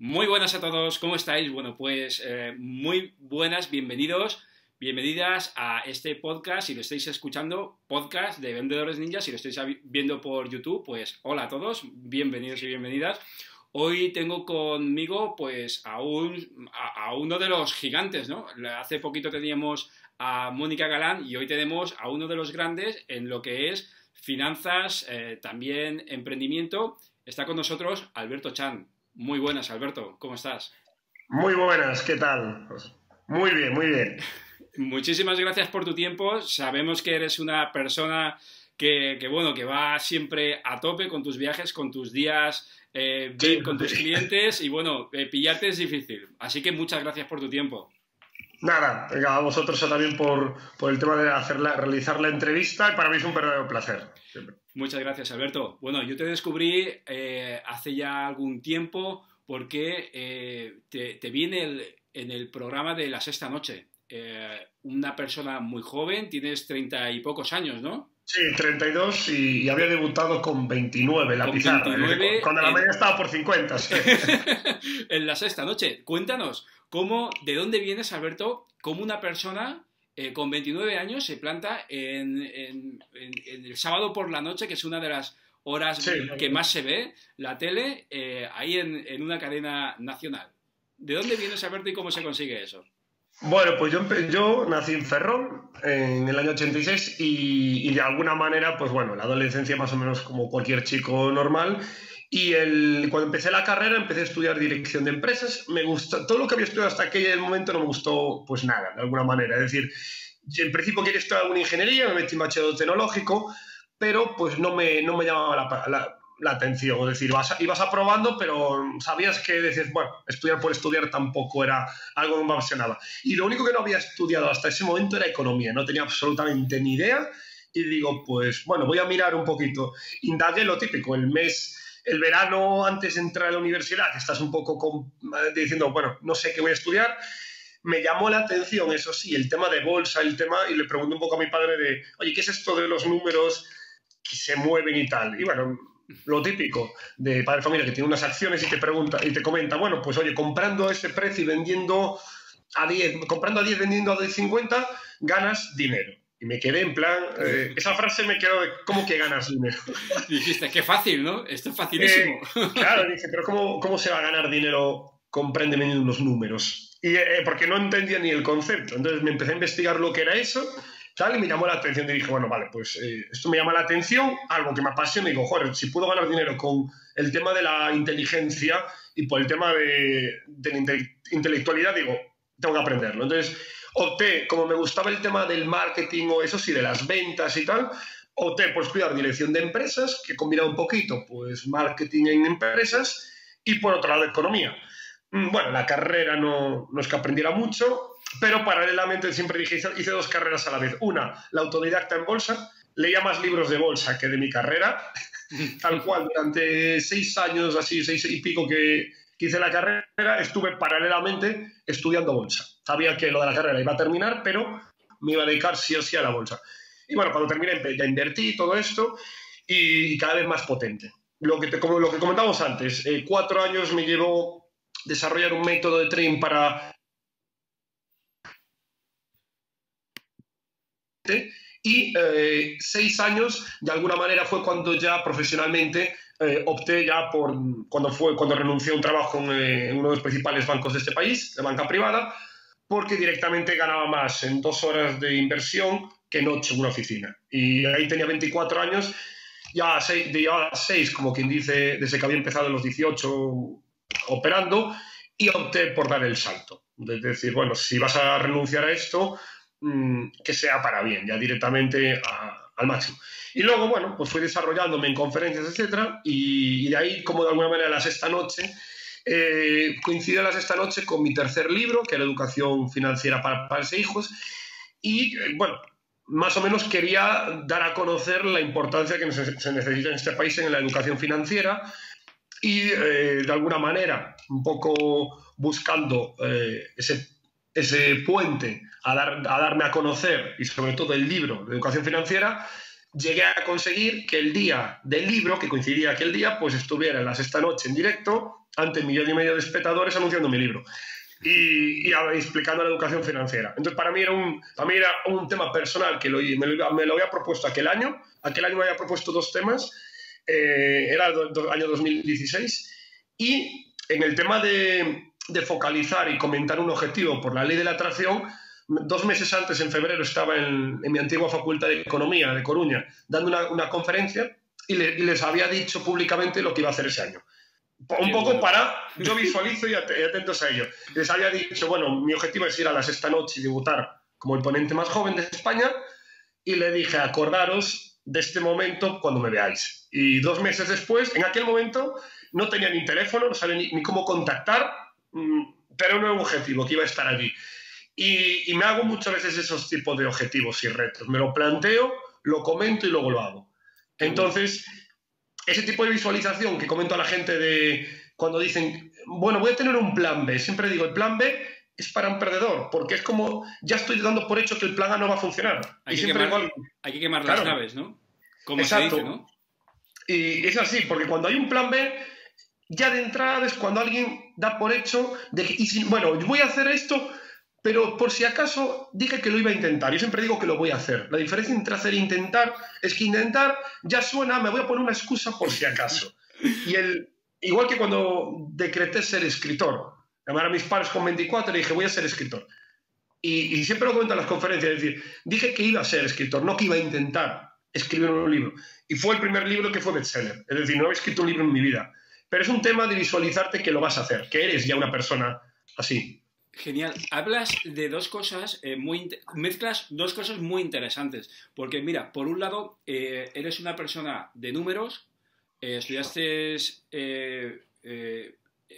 Muy buenas a todos, ¿cómo estáis? Bueno, pues eh, muy buenas, bienvenidos, bienvenidas a este podcast. Si lo estáis escuchando, podcast de Vendedores Ninjas. Si lo estáis viendo por YouTube, pues hola a todos, bienvenidos y bienvenidas. Hoy tengo conmigo pues a, un, a, uno de los gigantes, ¿no? Hace poquito teníamos a Mónica Galán y hoy tenemos a uno de los grandes en lo que es finanzas, eh, también emprendimiento. Está con nosotros Alberto Chan. Muy buenas, Alberto, ¿cómo estás? Muy buenas, ¿qué tal? Pues, muy bien, muy bien. Muchísimas gracias por tu tiempo. Sabemos que eres una persona que, bueno, que va siempre a tope con tus viajes, con tus días, eh, con tus clientes y bueno, eh, pillarte es difícil. Así que muchas gracias por tu tiempo. Nada, venga, a vosotros también por, el tema de hacerla, realizar la entrevista y para mí es un verdadero placer. Muchas gracias, Alberto. Bueno, yo te descubrí eh, hace ya algún tiempo porque eh, te, te, vi en el, programa de la sexta noche. Eh, una persona muy joven, tienes treinta y pocos años, ¿no? Sí, 32 y, y había debutado con 29 la pizarra. cuando la media estaba por 50. en la sexta noche. Cuéntanos, ¿cómo, ¿de dónde vienes, Alberto? ¿Cómo una persona eh, con 29 años se planta en, el sábado por la noche, que es una de las horas que más se ve, la tele, eh, ahí en, una cadena nacional? ¿De dónde vienes, Alberto, y cómo se consigue eso? Bueno, pues yo, yo nací en Ferrol en el año 86 y, y, de alguna manera, pues bueno, la adolescencia más o menos como cualquier chico normal. Y el, cuando empecé la carrera empecé a estudiar dirección de empresas. Me gusta, todo lo que había estudiado hasta aquel momento no me gustó pues nada, de alguna manera. Es decir, en principio quería estudiar una ingeniería, me metí en bachillerato tecnológico, pero pues no me, no me llamaba la, la la atención. Es decir, vas, ibas aprobando, pero sabías que decías, bueno, estudiar por estudiar tampoco era algo que me apasionaba. Y lo único que no había estudiado hasta ese momento era economía, no tenía absolutamente ni idea. Y digo, pues bueno, voy a mirar un poquito. Indagué lo típico, el mes el verano antes de entrar a la universidad, estás un poco diciendo, bueno, no sé qué voy a estudiar, me llamó la atención, eso sí, el tema de bolsa, el tema, y le pregunté un poco a mi padre de, oye, ¿qué es esto de los números que se mueven y tal? Y bueno, lo típico de padre familia que tiene unas acciones y te pregunta y te comenta, bueno, pues oye, comprando a ese precio y vendiendo a 10, comprando a 10, vendiendo a 10.50, ganas dinero. Y me quedé en plan, eh, esa frase me quedó de, ¿cómo que ganas dinero? Dijiste, qué fácil, ¿no? Esto es facilísimo. Eh, claro, dije, pero ¿cómo, ¿cómo se va a ganar dinero comprende unos números? Y eh, porque no entendía ni el concepto. Entonces me empecé a investigar lo que era eso y me llamó la atención y dije, bueno, vale, pues eh, esto me llama la atención, algo que me apasiona y digo, joder, si puedo ganar dinero con el tema de la inteligencia y por el tema de, la intelectualidad, digo, tengo que aprenderlo. Entonces opté, como me gustaba el tema del marketing o eso sí, de las ventas y tal, opté por estudiar dirección de empresas, que combina un poquito, pues marketing en empresas y por otro lado economía. Mm, bueno, la carrera no, no es que aprendiera mucho, pero paralelamente siempre dije, hice dos carreras a la vez. Una, la autodidacta en bolsa, leía más libros de bolsa que de mi carrera, tal cual, durante seis años, así, seis y pico que, hice la carrera, estuve paralelamente estudiando bolsa. Sabía que lo de la carrera iba a terminar, pero me iba a dedicar sí o sí a la bolsa. Y bueno, cuando terminé ya invertí todo esto y cada vez más potente. Lo que, como lo que comentábamos antes, eh, cuatro años me llevó desarrollar un método de trading para y eh, seis años, de alguna manera, fue cuando ya profesionalmente eh, opté ya por, cuando, fue, cuando renuncié a un trabajo eh, en, uno de los principales bancos de este país, de banca privada, porque directamente ganaba más en dos horas de inversión que en ocho en una oficina. Y ahí tenía 24 años, ya seis, llevaba seis, como quien dice, desde que había empezado en los 18 operando, y opté por dar el salto. Es decir, bueno, si vas a renunciar a esto, Mm, que sea para bien, ya directamente al máximo. Y luego, bueno, pues fui desarrollándome en conferencias, etcétera, y, de ahí, como de alguna manera, la sexta noche, eh, coincide la sexta noche con mi tercer libro, que era Educación Financiera para Padres e Hijos, y eh, bueno, más o menos quería dar a conocer la importancia que se, necesita en este país en la educación financiera y eh, de alguna manera, un poco buscando ese ese puente a, dar, a darme a conocer y sobre todo el libro de educación financiera, llegué a conseguir que el día del libro, que coincidía aquel día, pues estuviera en la sexta noche en directo ante millón y medio de espectadores anunciando mi libro. Y, explicando la educación financiera. Entonces, para mí era un, para mí era un tema personal que lo, me, lo, me, lo, había propuesto aquel año. Aquel año me había propuesto dos temas. Eh, era el año 2016. Y en el tema de, de, focalizar y comentar un objetivo por la ley de la atracción, dos meses antes, en febrero, estaba en, en mi antigua facultad de Economía de Coruña dando una, una conferencia y, y les había dicho públicamente lo que iba a hacer ese año un poco para, yo visualizo y atentos a ello. Les había dicho, bueno, mi objetivo es ir a la sexta noche y debutar como el ponente más joven de España y le dije, acordaros de este momento cuando me veáis. Y dos meses después, en aquel momento, no tenía ni teléfono, no sabía ni, cómo contactar, mm, pero era un objetivo que iba a estar allí. Y, y me hago muchas veces esos tipos de objetivos y retos. Me lo planteo, lo comento y luego lo hago. Entonces, ese tipo de visualización que comento a la gente de cuando dicen, bueno, voy a tener un plan B. Siempre digo, el plan B es para un perdedor, porque es como, ya estoy dando por hecho que el plan A no va a funcionar. Hay, que, quemar, hay que quemar las naves, ¿no? Como Exacto. Se dice, ¿no? Y es así, porque cuando hay un plan B, ya de entrada es cuando alguien da por hecho de que, y si, bueno, voy a hacer esto, pero por si acaso dije que lo iba a intentar. Yo siempre digo que lo voy a hacer. La diferencia entre hacer e intentar es que intentar ya suena, me voy a poner una excusa por si acaso. Y el, igual que cuando decreté ser escritor. Llamar a mis padres con 24 y dije, voy a ser escritor. Y, siempre lo comento en las conferencias, decir, dije que iba a ser escritor, no que iba a intentar escribir un libro. Y fue el primer libro que fue bestseller. Es decir, no he escrito un libro en mi vida. Pero es un tema de visualizarte que lo vas a hacer, que eres ya una persona así. Genial. Hablas de dos cosas eh, muy. mezclas dos cosas muy interesantes. Porque, mira, por un lado, eh, eres una persona de números, eh, estudiaste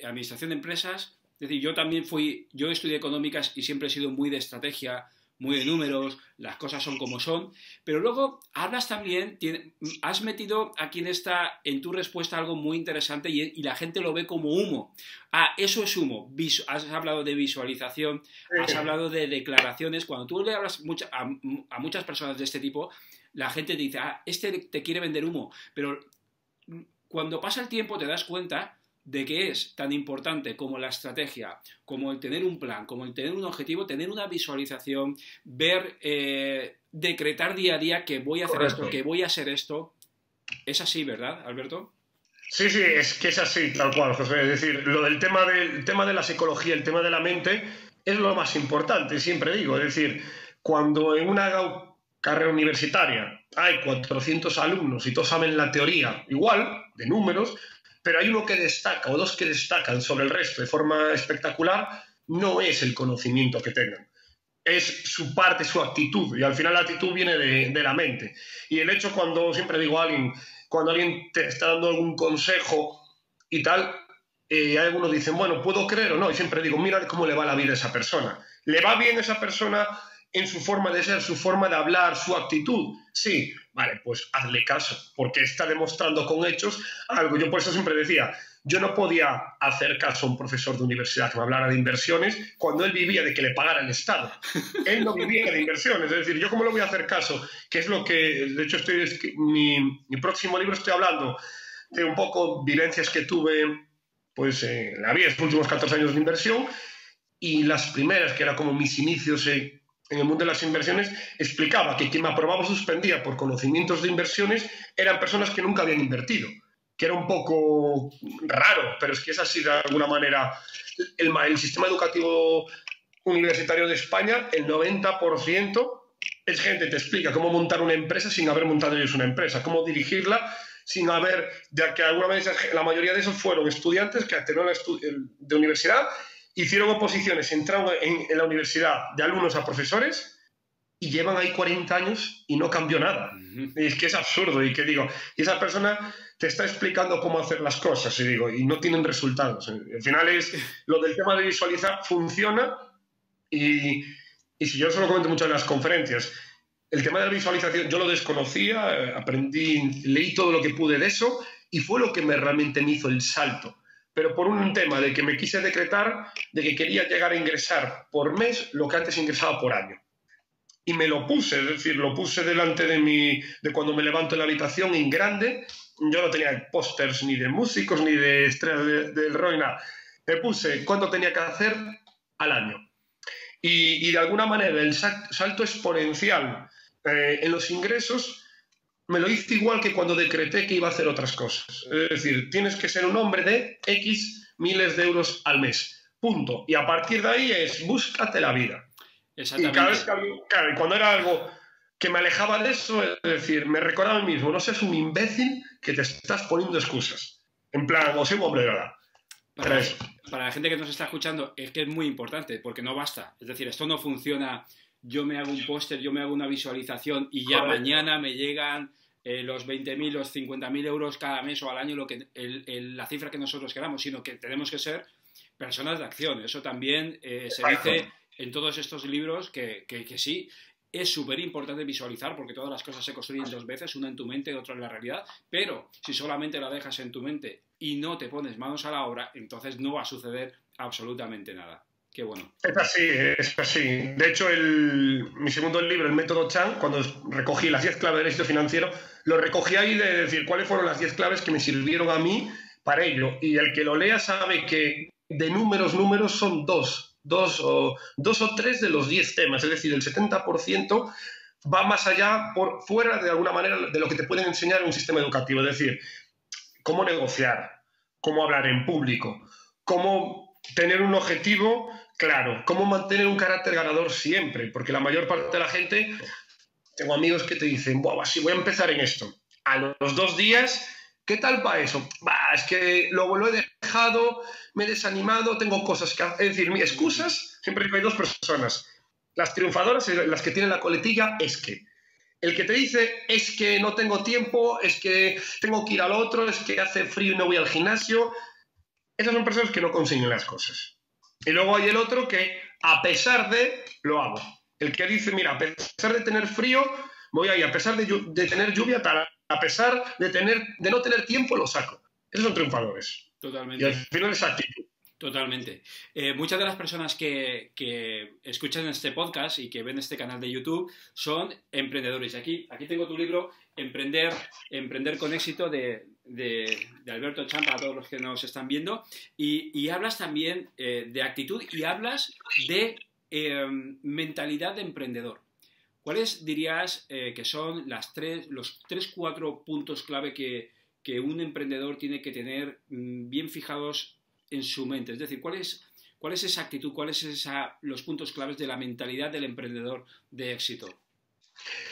administración de empresas. Es decir, yo también fui. Yo estudié económicas y siempre he sido muy de estrategia, muy de números, las cosas son como son, pero luego hablas también, has metido aquí en, esta, en tu respuesta algo muy interesante y, la gente lo ve como humo. Ah, eso es humo. has hablado de visualización, has hablado de declaraciones. Cuando tú le hablas a, a muchas personas de este tipo, la gente te dice, ah, este te quiere vender humo, pero cuando pasa el tiempo te das cuenta de que es tan importante como la estrategia, como el tener un plan, como el tener un objetivo, tener una visualización, ver, eh, decretar día a día que voy a hacer esto, que voy a hacer esto. Es así, ¿verdad, Alberto? Sí, sí, es que es así, tal cual, José. Es decir, lo del tema, del tema de la psicología, el tema de la mente, es lo más importante, siempre digo. Es decir, cuando en una carrera universitaria hay 400 alumnos y todos saben la teoría igual, de números, pero hay uno que destaca o dos que destacan sobre el resto de forma espectacular, no es el conocimiento que tengan, es su parte, su actitud, y al final la actitud viene de, la mente. Y el hecho cuando, siempre digo a alguien, cuando alguien te está dando algún consejo y tal, eh, algunos dicen, bueno, puedo creer o no, y siempre digo, mira cómo le va la vida a esa persona. ¿Le va bien a esa persona en su forma de ser, su forma de hablar, su actitud? Sí, vale, pues hazle caso, porque está demostrando con hechos algo. Yo por eso siempre decía, yo no podía hacer caso a un profesor de universidad que me hablara de inversiones cuando él vivía de que le pagara el Estado. Él no vivía de inversiones. Es decir, ¿yo cómo le voy a hacer caso? Que es lo que, de hecho, estoy, mi, mi próximo libro estoy hablando de un poco vivencias que tuve pues en la vida, los últimos 14 años de inversión y las primeras, que era como mis inicios en en el mundo de las inversiones, explicaba que quien aprobaba o suspendía por conocimientos de inversiones eran personas que nunca habían invertido, que era un poco raro, pero es que es así de alguna manera. El, el sistema educativo universitario de España, el 90% es gente que te explica cómo montar una empresa sin haber montado ellos una empresa, cómo dirigirla sin haber, de que alguna vez la mayoría de esos fueron estudiantes que terminaron de universidad hicieron oposiciones, entraron en, la universidad de alumnos a profesores y llevan ahí 40 años y no cambió nada. Es que es absurdo y que digo, y esa persona te está explicando cómo hacer las cosas y digo, y no tienen resultados. Al final es lo del tema de visualizar funciona y, y si yo se lo comento mucho en las conferencias, el tema de la visualización yo lo desconocía, aprendí, leí todo lo que pude de eso y fue lo que me realmente me hizo el salto pero por un tema de que me quise decretar de que quería llegar a ingresar por mes lo que antes ingresaba por año. Y me lo puse, es decir, lo puse delante de mi, de cuando me levanto en la habitación en grande, yo no tenía pósters ni de músicos, ni de estrellas del rock, nada. Me puse cuánto tenía que hacer al año. Y, de alguna manera el salto exponencial eh, en los ingresos me lo hice igual que cuando decreté que iba a hacer otras cosas. Es decir, tienes que ser un hombre de X miles de euros al mes. Punto. Y a partir de ahí es búscate la vida. Exactamente. Y cada vez que, cuando era algo que me alejaba de eso, es decir, me recordaba a mí mismo, no seas un imbécil que te estás poniendo excusas. En plan, o soy un hombre de verdad. Para, para, la gente que nos está escuchando, es que es muy importante, porque no basta. Es decir, esto no funciona, yo me hago un póster, yo me hago una visualización y ya mañana me llegan eh, los 20.000, los 50.000 euros cada mes o al año, lo que, la cifra que nosotros queramos, sino que tenemos que ser personas de acción. Eso también eh, se dice en todos estos libros que, que, sí, es súper importante visualizar porque todas las cosas se construyen dos veces, una en tu mente y otra en la realidad, pero si solamente la dejas en tu mente y no te pones manos a la obra, entonces no va a suceder absolutamente nada. Qué bueno. Es así, es así. De hecho, el, mi segundo libro, El método Chan, cuando recogí las 10 claves del éxito financiero, lo recogí ahí de decir cuáles fueron las 10 claves que me sirvieron a mí para ello. Y el que lo lea sabe que de números, números son dos, dos o, dos o tres de los diez temas, es decir, el 70% va más allá, por fuera de alguna manera, de lo que te pueden enseñar en un sistema educativo, es decir, cómo negociar, cómo hablar en público, cómo tener un objetivo claro, cómo mantener un carácter ganador siempre, porque la mayor parte de la gente, tengo amigos que te dicen, wow, así voy a empezar en esto. A los dos días ¿Qué tal va eso? es que luego lo he dejado, me he desanimado, tengo cosas que hacer. Es decir, excusas, siempre hay dos personas. Las triunfadoras, las que tienen la coletilla, es que. El que te dice es que no tengo tiempo, es que tengo que ir al otro, es que hace frío y no voy al gimnasio. Esas son personas que no consiguen las cosas. Y luego hay el otro que, a pesar de, lo hago. El que dice, mira, a pesar de tener frío, voy ahí, a pesar de, de tener lluvia, a pesar de, tener, de no tener tiempo, lo saco. Esos son triunfadores. Totalmente. Y al final es actitud. Totalmente. Eh, muchas de las personas que, escuchan este podcast y que ven este canal de YouTube son emprendedores. Y aquí, aquí tengo tu libro, Emprender, Emprender con éxito, de, Alberto Chan, para todos los que nos están viendo. Y, hablas también eh, de actitud y hablas de eh, mentalidad de emprendedor. ¿Cuáles dirías eh, que son las tres, los tres, cuatro puntos clave que, un emprendedor tiene que tener mm, bien fijados en su mente? Es decir, ¿cuál es, cuál es esa actitud, cuáles son los puntos claves de la mentalidad del emprendedor de éxito?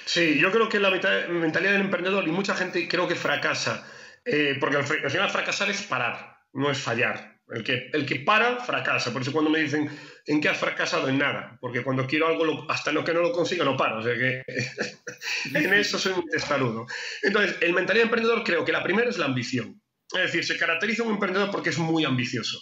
Sí, yo creo que la mentalidad del emprendedor, y mucha gente creo que fracasa, eh, porque al final fracasar es parar, no es fallar. El que, el que para, fracasa. Por eso cuando me dicen, ¿en qué has fracasado? En nada. Porque cuando quiero algo, hasta lo que no lo consiga, no paro. O sea que en eso soy un testarudo. Entonces, el mentalidad emprendedor creo que la primera es la ambición. Es decir, se caracteriza un emprendedor porque es muy ambicioso.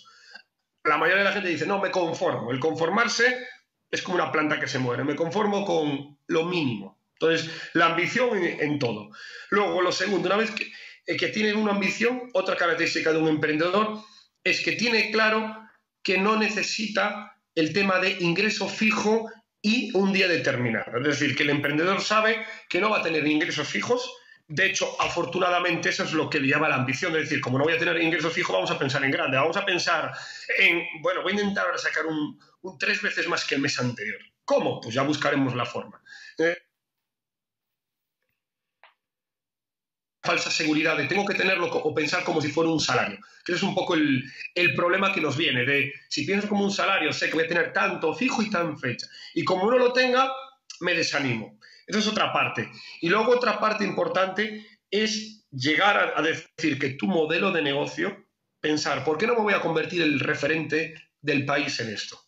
La mayoría de la gente dice, no, me conformo. El conformarse es como una planta que se muere. Me conformo con lo mínimo. Entonces, la ambición en, todo. Luego, lo segundo, una vez que, eh, que tienen una ambición, otra característica de un emprendedor es que tiene claro que no necesita el tema de ingreso fijo y un día determinado. Es decir, que el emprendedor sabe que no va a tener ingresos fijos. De hecho, afortunadamente, eso es lo que le llama la ambición. Es decir, como no voy a tener ingresos fijos, vamos a pensar en grande. Vamos a pensar en, bueno, voy a intentar sacar un tres veces más que el mes anterior. ¿Cómo? Pues ya buscaremos la forma. Eh, falsa seguridad de tengo que tenerlo o pensar como si fuera un salario. Que ese es un poco el, problema que nos viene de si pienso como un salario, sé que voy a tener tanto fijo y tan fecha. Y como no lo tenga, me desanimo. Esa es otra parte. Y luego otra parte importante es llegar a, decir que tu modelo de negocio, pensar, ¿por qué no me voy a convertir el referente del país en esto?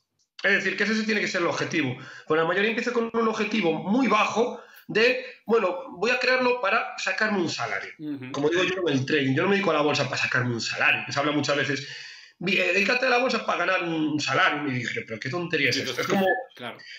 Es decir, que ese tiene que ser el objetivo. Bueno, la mayoría empieza con un objetivo muy bajo, de, bueno, voy a crearlo para sacarme un salario. Como digo yo en el trading, yo no me dedico a la bolsa para sacarme un salario, que se habla muchas veces, eh, dedícate a la bolsa para ganar un salario. Y me dije, pero qué tontería es esto. Es como,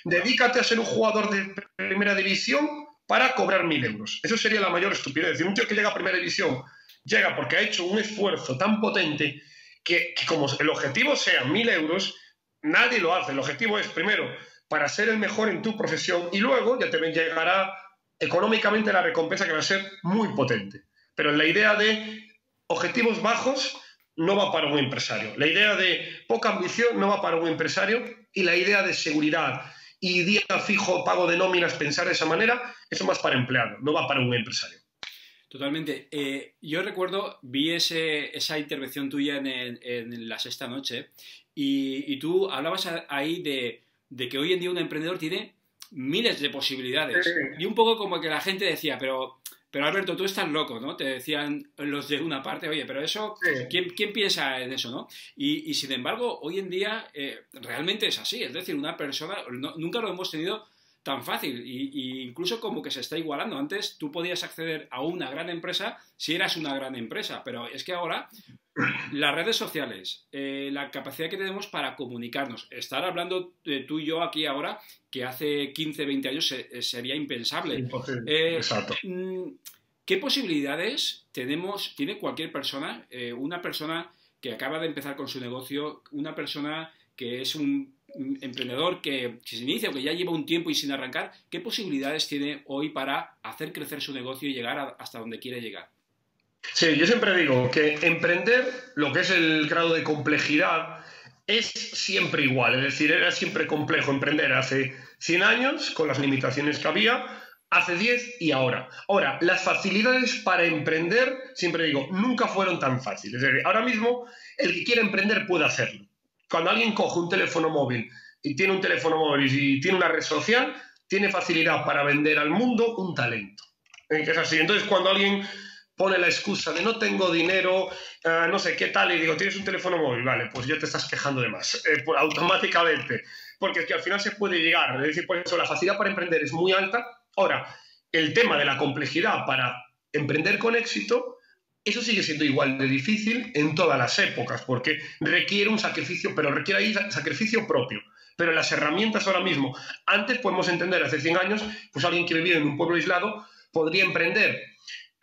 dedícate a ser un jugador de primera división para cobrar mil euros. Eso sería la mayor estupidez. Decir, un tío que llega a primera división llega porque ha hecho un esfuerzo tan potente que, que como el objetivo sea mil euros, nadie lo hace. El objetivo es, primero, para ser el mejor en tu profesión y luego ya te llegará económicamente la recompensa que va a ser muy potente. pero la idea de objetivos bajos no va para un empresario. La idea de poca ambición no va para un empresario y la idea de seguridad y día fijo, pago de nóminas, pensar de esa manera, eso más para empleado, no va para un empresario. Totalmente. Eh, yo recuerdo, vi esa intervención tuya en, la sexta noche y, tú hablabas ahí de, que hoy en día un emprendedor tiene miles de posibilidades. Y un poco como que la gente decía, pero pero Alberto, tú estás loco, ¿no? Te decían los de una parte, oye, pero eso, ¿quién, piensa en eso, no? Y, sin embargo, hoy en día eh, realmente es así. Es decir, una persona, nunca lo hemos tenido tan fácil y, incluso como que se está igualando. Antes tú podías acceder a una gran empresa si eras una gran empresa, pero es que ahora las redes sociales, eh, la capacidad que tenemos para comunicarnos, estar hablando de tú y yo aquí ahora, que hace 15, 20 años eh, sería impensable. Eh, Exacto. Mm, ¿Qué posibilidades tenemos, tiene cualquier persona, una persona que acaba de empezar con su negocio, una persona que es un emprendedor que, se inicia o que ya lleva un tiempo y sin arrancar, ¿qué posibilidades tiene hoy para hacer crecer su negocio y llegar hasta donde quiere llegar? Sí, yo siempre digo que emprender, lo que es el grado de complejidad, es siempre igual. Es decir, era siempre complejo emprender hace 100 años, con las limitaciones que había, hace 10 y ahora. Ahora, las facilidades para emprender, siempre digo, nunca fueron tan fáciles. Es decir, ahora mismo, el que quiere emprender puede hacerlo. Cuando alguien coge un teléfono móvil y tiene un teléfono móvil y tiene una red social, tiene facilidad para vender al mundo un talento. Es así. Entonces, cuando alguien pone la excusa de no tengo dinero, eh, no sé qué tal, y digo, tienes un teléfono móvil, vale, pues ya te estás quejando de más, eh, automáticamente, porque es que al final se puede llegar, es decir, por eso la facilidad para emprender es muy alta. Ahora, el tema de la complejidad para emprender con éxito, eso sigue siendo igual de difícil en todas las épocas, porque requiere un sacrificio, pero requiere ahí sacrificio propio. Pero las herramientas ahora mismo, antes podemos entender, hace 100 años, pues alguien que vivía en un pueblo aislado podría emprender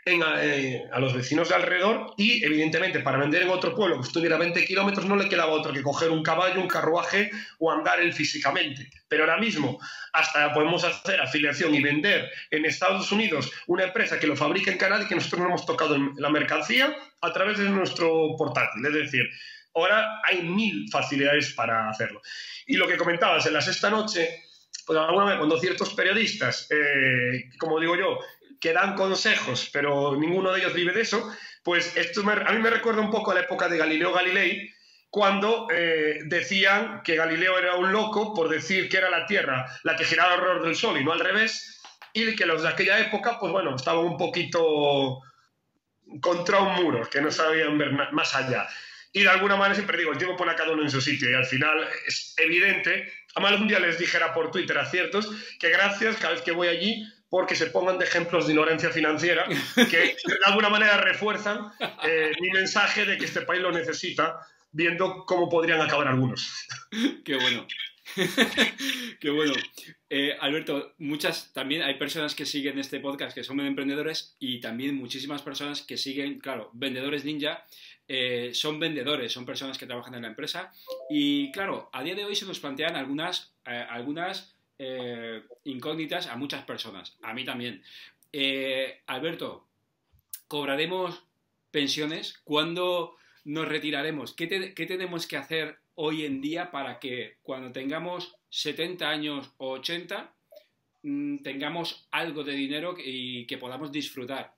eh, a los vecinos de alrededor y, evidentemente, para vender en otro pueblo que estuviera a 20 kilómetros no le quedaba otro que coger un caballo, un carruaje o andar él físicamente. Pero ahora mismo, hasta podemos hacer afiliación y vender en Estados Unidos una empresa que lo fabrica en Canadá y que nosotros no hemos tocado en la mercancía a través de nuestro portátil. Es decir, ahora hay mil facilidades para hacerlo. Y lo que comentabas en la sexta noche, pues alguna vez cuando ciertos periodistas, eh, como digo yo, que dan consejos, pero ninguno de ellos vive de eso, pues esto a mí me recuerda un poco a la época de Galileo Galilei, cuando eh, decían que Galileo era un loco por decir que era la Tierra la que giraba alrededor del Sol y no al revés, y que los de aquella época, pues bueno, estaban un poquito contra un muro, que no sabían ver más allá. Y de alguna manera siempre digo, el tiempo pone a cada uno en su sitio y al final es evidente, además un día les dijera por Twitter a ciertos que gracias cada vez que voy allí porque se pongan de ejemplos de ignorancia financiera que de alguna manera refuerzan eh, mi mensaje de que este país lo necesita, viendo cómo podrían acabar algunos. Qué bueno. Qué bueno. Eh, Alberto, muchas también hay personas que siguen este podcast que son emprendedores y también muchísimas personas que siguen, claro, vendedores ninja. Eh, son vendedores, son personas que trabajan en la empresa y claro, a día de hoy se nos plantean algunas, algunas eh, incógnitas a muchas personas, a mí también. Eh, Alberto, ¿cobraremos pensiones? ¿Cuándo nos retiraremos? ¿Qué, tenemos que hacer hoy en día para que cuando tengamos 70 años o 80 mm, tengamos algo de dinero y que podamos disfrutar?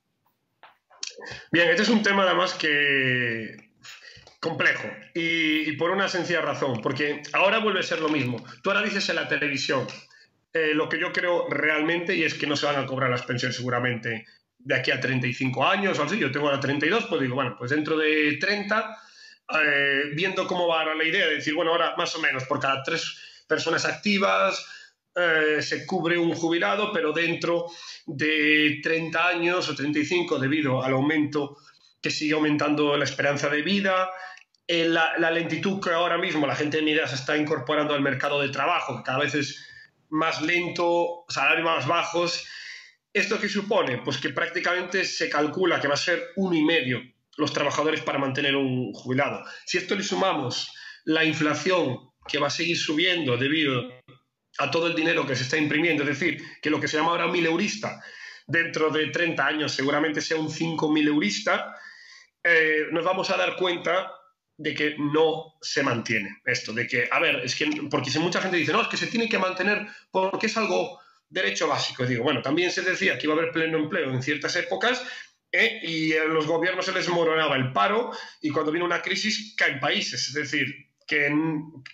Bien, este es un tema además que complejo y, por una sencilla razón, porque ahora vuelve a ser lo mismo. Tú ahora dices en la televisión eh, lo que yo creo realmente y es que no se van a cobrar las pensiones seguramente de aquí a 35 años o así. Yo tengo ahora 32, pues digo, bueno, pues dentro de 30, eh, viendo cómo va ahora la idea de decir, bueno, ahora más o menos por cada tres personas activas eh, se cubre un jubilado, pero dentro de 30 años o 35 debido al aumento que sigue aumentando la esperanza de vida, la, lentitud que ahora mismo la gente de mi se está incorporando al mercado de trabajo, que cada vez es más lento, salarios más bajos. ¿Esto qué supone? Pues que prácticamente se calcula que va a ser uno y medio los trabajadores para mantener un jubilado. Si esto le sumamos la inflación que va a seguir subiendo debido a todo el dinero que se está imprimiendo, es decir, que lo que se llama ahora mileurista dentro de 30 años seguramente sea un 5.000 eurista, eh, nos vamos a dar cuenta de que no se mantiene esto, de que, a ver, es que, porque si mucha gente dice, no, es que se tiene que mantener porque es algo derecho básico. digo, bueno, también se decía que iba a haber pleno empleo en ciertas épocas ¿eh? y a los gobiernos se les moronaba el paro y cuando viene una crisis caen países. Es decir, que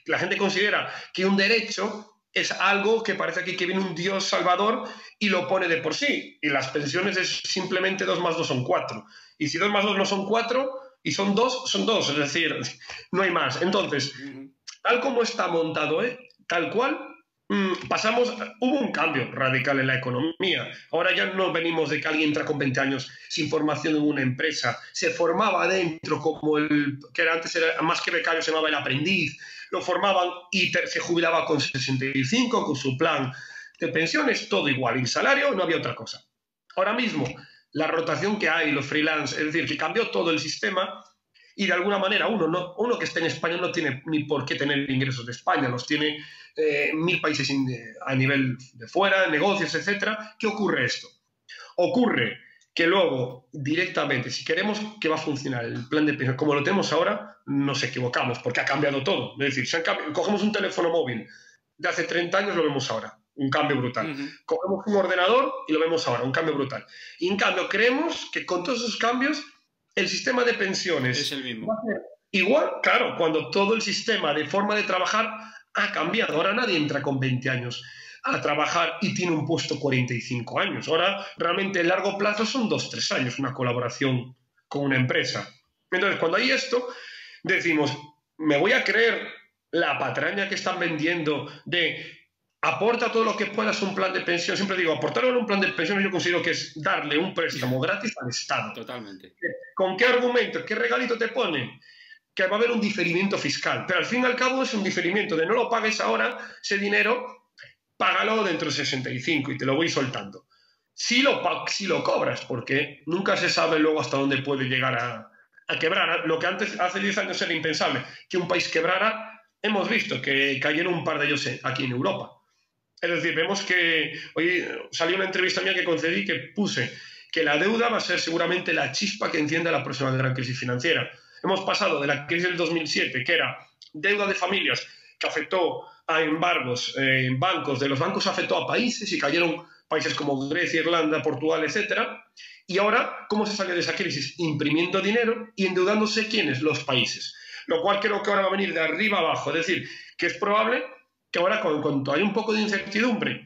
la gente considera que un derecho es algo que parece aquí que viene un Dios salvador y lo pone de por sí. Y las pensiones es simplemente dos más dos son cuatro. Y si dos más dos no son cuatro y son dos, son dos. Es decir, no hay más. Entonces, tal como está montado, ¿eh? tal cual, Mm, pasamos, hubo un cambio radical en la economía. Ahora ya no venimos de que alguien entra con 20 años sin formación en una empresa. Se formaba dentro como el, que era antes era más que becario, se llamaba el aprendiz. Lo formaban y se jubilaba con 65, con su plan de pensiones, todo igual. Y salario no había otra cosa. Ahora mismo, la rotación que hay, los freelance, es decir, que cambió todo el sistema y de alguna manera uno, no, uno que esté en España no tiene ni por qué tener ingresos de España, los tiene eh, mil países a nivel de fuera, negocios, etcétera. ¿Qué ocurre esto? Ocurre que luego directamente, si queremos que va a funcionar el plan de pensión como lo tenemos ahora, nos equivocamos porque ha cambiado todo. Es decir, cogemos un teléfono móvil de hace 30 años, lo vemos ahora, un cambio brutal. Cogemos un ordenador y lo vemos ahora, un cambio brutal. Y en cambio, creemos que con todos esos cambios, el sistema de pensiones es el mismo. igual, claro, cuando todo el sistema de forma de trabajar ha cambiado. Ahora nadie entra con 20 años a trabajar y tiene un puesto 45 años. Ahora realmente el largo plazo son 2-3 años, una colaboración con una empresa. Entonces, cuando hay esto, decimos, me voy a creer la patraña que están vendiendo de aporta todo lo que puedas un plan de pensión. Siempre digo, aportar un plan de pensión yo considero que es darle un préstamo gratis al Estado. Totalmente. ¿Con qué argumento? ¿Qué regalito te pone? que va a haber un diferimiento fiscal, pero al fin y al cabo es un diferimiento de no lo pagues ahora, ese dinero, págalo dentro de 65 y te lo voy soltando. Si lo, si lo cobras, porque nunca se sabe luego hasta dónde puede llegar a, a quebrar. Lo que antes, hace 10 años era impensable, que un país quebrara, hemos visto que cayeron un par de ellos aquí en Europa. Es decir, vemos que hoy salió una entrevista mía que concedí que puse que la deuda va a ser seguramente la chispa que encienda la próxima gran crisis financiera Hemos pasado de la crisis del 2007, que era deuda de familias, que afectó a embargos en eh, bancos, de los bancos afectó a países y cayeron países como Grecia, Irlanda, Portugal, etc. Y ahora, ¿cómo se sale de esa crisis? Imprimiendo dinero y endeudándose quiénes? Los países. Lo cual creo que ahora va a venir de arriba abajo. Es decir, que es probable que ahora, cuando hay un poco de incertidumbre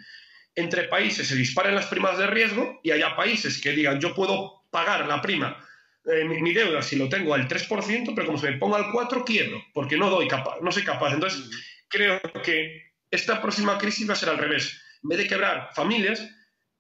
entre países, se disparen las primas de riesgo y haya países que digan, yo puedo pagar la prima eh, mi, deuda, si lo tengo al 3%, pero como se me ponga al 4%, quiebro, porque no, doy capaz, no soy capaz. Entonces, creo que esta próxima crisis va a ser al revés. En vez de quebrar familias,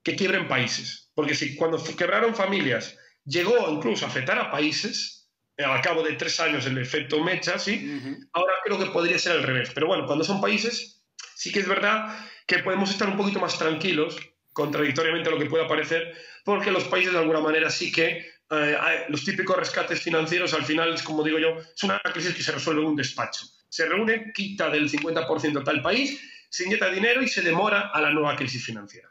que quiebren países. Porque si cuando quebraron familias llegó incluso a afectar a países, eh, al cabo de tres años el efecto mecha, ¿sí? Ahora creo que podría ser al revés. Pero bueno, cuando son países, sí que es verdad que podemos estar un poquito más tranquilos, contradictoriamente a lo que pueda parecer, porque los países de alguna manera sí que eh, los típicos rescates financieros, al final, es como digo yo, es una crisis que se resuelve en un despacho. Se reúne, quita del 50% tal país, se inyecta dinero y se demora a la nueva crisis financiera.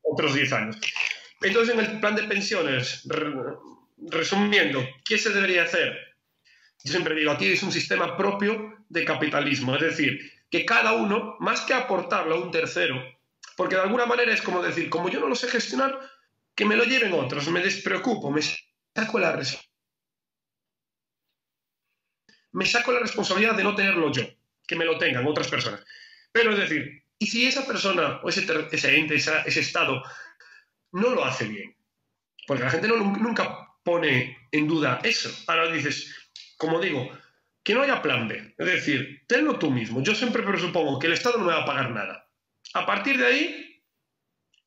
Otros 10 años. Entonces, en el plan de pensiones, resumiendo, ¿qué se debería hacer? Yo siempre digo, aquí es un sistema propio de capitalismo, es decir, que cada uno, más que aportarlo a un tercero, porque de alguna manera es como decir, como yo no lo sé gestionar, que me lo lleven otros, me despreocupo, me saco la me saco la responsabilidad de no tenerlo yo, que me lo tengan otras personas. Pero es decir, ¿y si esa persona o ese, ese ente, ese estado, no lo hace bien? Porque la gente no, nunca pone en duda eso. Ahora dices, como digo, que no haya plan B. Es decir, tenlo tú mismo. Yo siempre presupongo que el Estado no me va a pagar nada. A partir de ahí,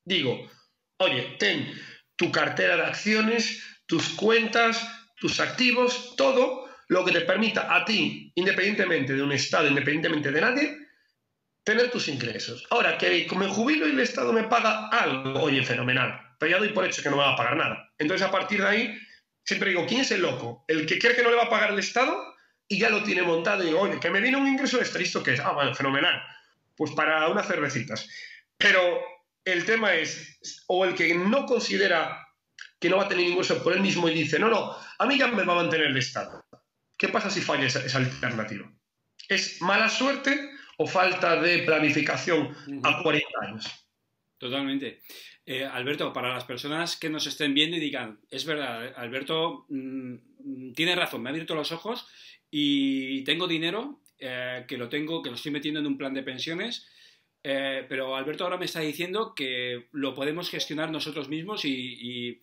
digo, Oye, ten tu cartera de acciones, tus cuentas, tus activos, todo lo que te permita a ti, independientemente de un Estado, independientemente de nadie, tener tus ingresos. Ahora, que me jubilo y el Estado me paga algo, oye, fenomenal, pero ya doy por hecho que no me va a pagar nada. Entonces, a partir de ahí, siempre digo, ¿quién es el loco? El que cree que no le va a pagar el Estado y ya lo tiene montado y digo, oye, que me viene un ingreso extra, ¿esto qué es? Ah, bueno, fenomenal. Pues para unas cervecitas. Pero el tema es, o el que no considera que no va a tener ningún por él mismo y dice, no, no, a mí ya me va a mantener el Estado. ¿Qué pasa si falla esa, alternativa? ¿Es mala suerte o falta de planificación a 40 años? Totalmente. Eh, Alberto, para las personas que nos estén viendo y digan, es verdad, Alberto mm, tiene razón, me ha abierto los ojos y tengo dinero eh, que lo tengo, que lo estoy metiendo en un plan de pensiones, eh, pero Alberto ahora me está diciendo que lo podemos gestionar nosotros mismos y,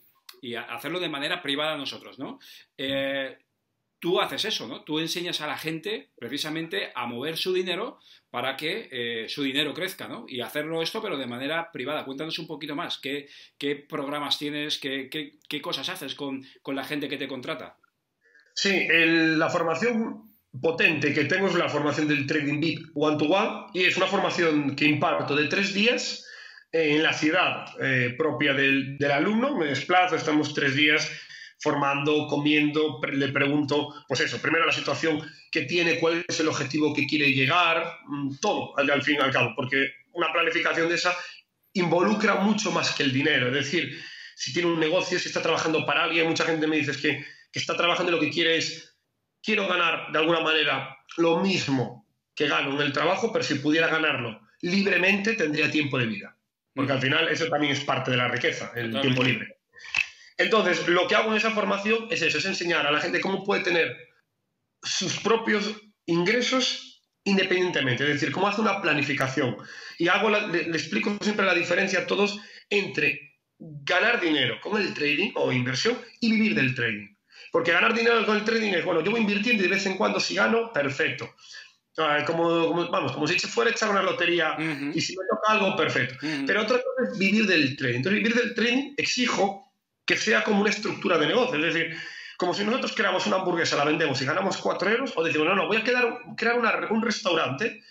hacerlo de manera privada nosotros, ¿no? tú haces eso, ¿no? Tú enseñas a la gente precisamente a mover su dinero para que eh, su dinero crezca, ¿no? Y hacerlo esto, pero de manera privada. Cuéntanos un poquito más. ¿Qué, programas tienes? Qué, cosas haces con, la gente que te contrata? Sí, la formación potente que tengo es la formación del Trading VIP One to One y es una formación que imparto de tres días en la ciudad eh, propia del, del alumno. Me desplazo, estamos tres días formando, comiendo, le pregunto, pues eso, primero la situación que tiene, cuál es el objetivo que quiere llegar, mm, todo, al, fin y al cabo, porque una planificación de esa involucra mucho más que el dinero, es decir, si tiene un negocio, si está trabajando para alguien, mucha gente me dice que, que está trabajando y lo que quiere es, quiero ganar de alguna manera lo mismo que gano en el trabajo, pero si pudiera ganarlo libremente tendría tiempo de vida. Porque al final eso también es parte de la riqueza, el tiempo libre. Entonces, lo que hago en esa formación es eso, es enseñar a la gente cómo puede tener sus propios ingresos independientemente, es decir, cómo hace una planificación. Y hago le, explico siempre la diferencia a todos entre ganar dinero con el trading o inversión y vivir del trading. Porque ganar dinero con el trading es, bueno, yo voy invirtiendo y de vez en cuando si gano, perfecto. Como, vamos, como si fuera a echar una lotería y si me toca algo, perfecto. Pero otra cosa es vivir del trading. Entonces, vivir del trading exijo que sea como una estructura de negocio. Es decir, como si nosotros creamos una hamburguesa, la vendemos y ganamos 4 euros, o decimos, no, no, voy a crear un restaurante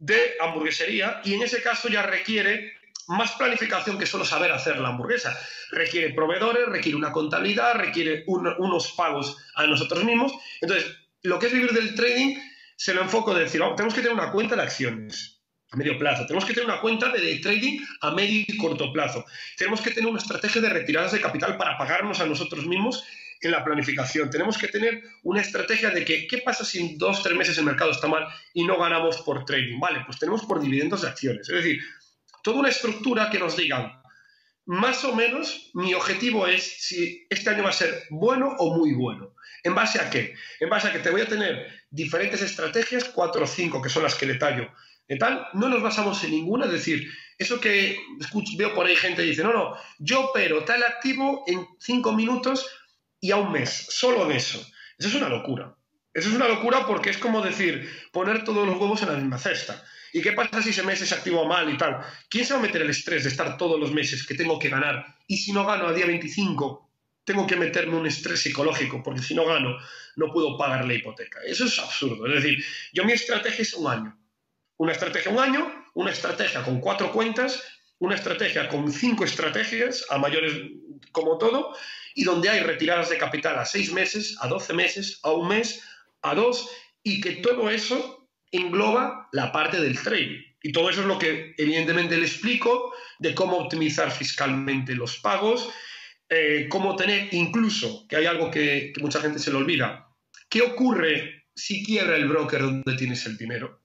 de hamburguesería y en ese caso ya requiere más planificación que solo saber hacer la hamburguesa. Requiere proveedores, requiere una contabilidad, requiere unos pagos a nosotros mismos. Entonces, lo que es vivir del trading, se lo enfoco de decir, tenemos que tener una cuenta de acciones a medio plazo. Tenemos que tener una cuenta de trading a medio y corto plazo. Tenemos que tener una estrategia de retiradas de capital para pagarnos a nosotros mismos en la planificación. Tenemos que tener una estrategia de que, ¿qué pasa si en dos, tres meses el mercado está mal y no ganamos por trading? Vale, pues tenemos por dividendos de acciones. Es decir, toda una estructura que nos diga, más o menos, mi objetivo es si este año va a ser bueno o muy bueno. ¿En base a qué? En base a que te voy a tener diferentes estrategias, cuatro o cinco, que son las que detallo tal, no nos basamos en ninguna, es decir, eso que escucho, veo por ahí gente que dice, no, no, yo opero tal activo en cinco minutos y a un mes, solo en eso. Eso es una locura. Eso es una locura porque es como decir, poner todos los huevos en la misma cesta. ¿Y qué pasa si ese mes se activo mal y tal? ¿Quién se va a meter el estrés de estar todos los meses que tengo que ganar? Y si no gano a día 25, tengo que meterme un estrés psicológico, porque si no gano, no puedo pagar la hipoteca. Eso es absurdo. Es decir, yo mi estrategia es un año. Una estrategia un año, una estrategia con cuatro cuentas, una estrategia con cinco estrategias, a mayores como todo, y donde hay retiradas de capital a seis meses, a doce meses, a un mes, a dos, y que todo eso engloba la parte del trading. Y todo eso es lo que evidentemente le explico de cómo optimizar fiscalmente los pagos, eh, cómo tener incluso, que hay algo que, que mucha gente se le olvida, ¿qué ocurre si quiebra el broker donde tienes el dinero?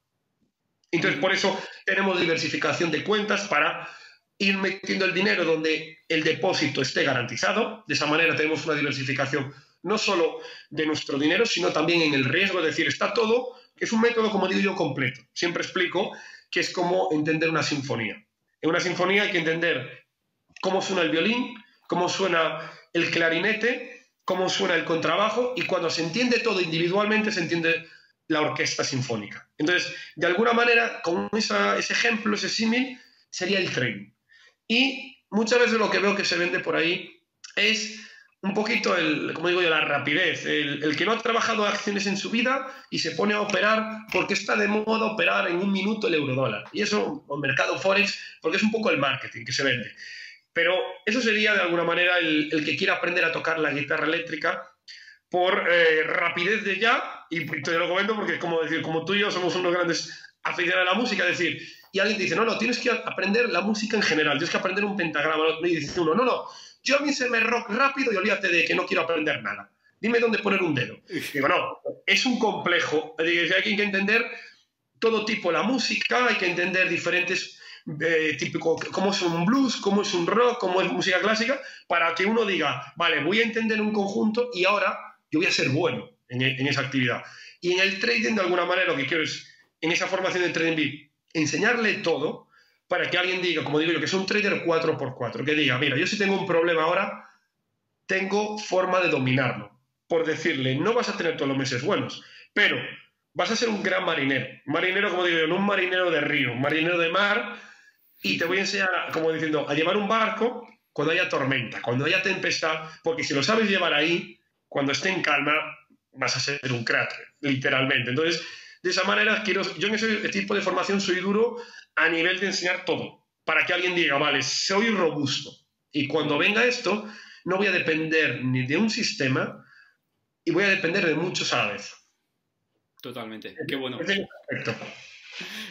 Entonces, por eso tenemos diversificación de cuentas para ir metiendo el dinero donde el depósito esté garantizado. De esa manera tenemos una diversificación no solo de nuestro dinero, sino también en el riesgo, es decir, está todo, es un método, como digo yo, completo. Siempre explico que es como entender una sinfonía. En una sinfonía hay que entender cómo suena el violín, cómo suena el clarinete, cómo suena el contrabajo, y cuando se entiende todo individualmente, se entiende la orquesta sinfónica. Entonces, de alguna manera, con ese ejemplo, ese símil, sería el tren. Y muchas veces lo que veo que se vende por ahí es un poquito, el, como digo yo, la rapidez, el, que no ha trabajado acciones en su vida y se pone a operar porque está de moda operar en un minuto el eurodólar. Y eso, o mercado forex, porque es un poco el marketing que se vende. Pero eso sería de alguna manera el, el que quiera aprender a tocar la guitarra eléctrica por eh, rapidez de ya, y te lo comento porque como decir, como tú y yo somos unos grandes aficionados a la música, es decir, y alguien te dice, no, no, tienes que aprender la música en general, tienes que aprender un pentagrama. Y dice uno, no, no, yo a mí se me rock rápido y olvídate de que no quiero aprender nada. Dime dónde poner un dedo. Digo, no, es un complejo. Hay que entender todo tipo la música, hay que entender diferentes eh, típico, cómo es un blues, cómo es un rock, cómo es música clásica, para que uno diga, vale, voy a entender un conjunto y ahora yo voy a ser bueno en, en esa actividad. Y en el trading, de alguna manera, lo que quiero es, en esa formación de trading enseñarle todo para que alguien diga, como digo yo, que es un trader 4x4, que diga, mira, yo si tengo un problema ahora, tengo forma de dominarlo. Por decirle, no vas a tener todos los meses buenos, pero vas a ser un gran marinero. Marinero, como digo yo, no un marinero de río, marinero de mar, y te voy a enseñar, como diciendo, a llevar un barco cuando haya tormenta, cuando haya tempestad, porque si lo sabes llevar ahí, cuando esté en calma, vas a ser un crack, literalmente. Entonces, de esa manera, quiero, yo en ese tipo de formación soy duro a nivel de enseñar todo, para que alguien diga, vale, soy robusto. Y cuando venga esto, no voy a depender ni de un sistema y voy a depender de muchos a la vez. Totalmente, qué bueno.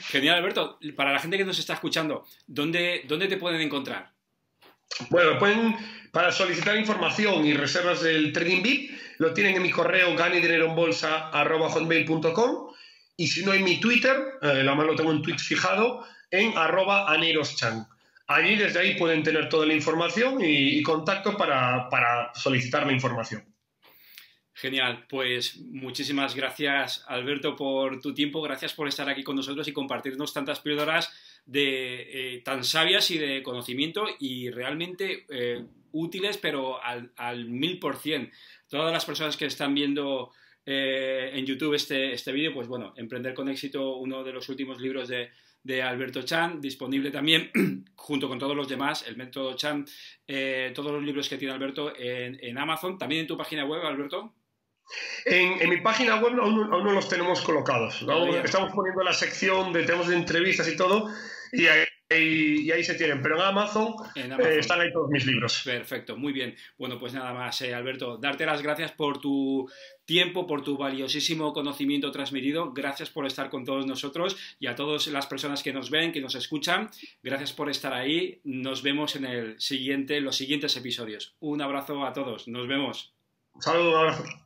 Genial, Alberto. Para la gente que nos está escuchando, ¿dónde, dónde te pueden encontrar? Bueno, pueden, para solicitar información y reservas del Trading VIP, lo tienen en mi correo ganidineroenbolsa.com y si no en mi Twitter, eh, la mano lo tengo en tweet fijado, en arroba aneroschan. Allí, desde ahí, pueden tener toda la información y, contacto para, para solicitar la información. Genial, pues muchísimas gracias Alberto por tu tiempo, gracias por estar aquí con nosotros y compartirnos tantas píldoras de, eh, tan sabias y de conocimiento y realmente eh, útiles, pero al mil por cien. Todas las personas que están viendo eh, en YouTube este, este vídeo, pues bueno, Emprender con éxito, uno de los últimos libros de, Alberto Chan, disponible también junto con todos los demás, el método Chan, todos los libros que tiene Alberto en Amazon, también en tu página web, Alberto. En, mi página web aún, no los tenemos colocados. Estamos poniendo la sección de temas de entrevistas y todo, y ahí, se tienen. Pero en Amazon, eh, están ahí todos mis libros. Perfecto, muy bien. Bueno, pues nada más, eh, Alberto, darte las gracias por tu tiempo, por tu valiosísimo conocimiento transmitido. Gracias por estar con todos nosotros y a todas las personas que nos ven, que nos escuchan. Gracias por estar ahí. Nos vemos en el siguiente, los siguientes episodios. Un abrazo a todos. Nos vemos. Un saludo, un abrazo.